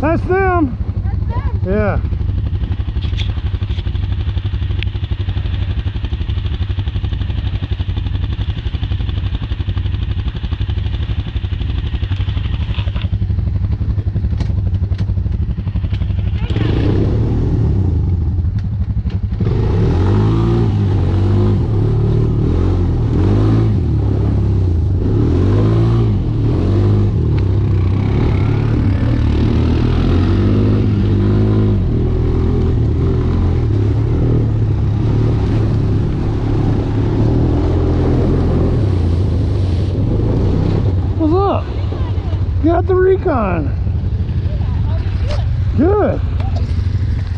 That's them. That's them. Yeah. Got the recon. Yeah,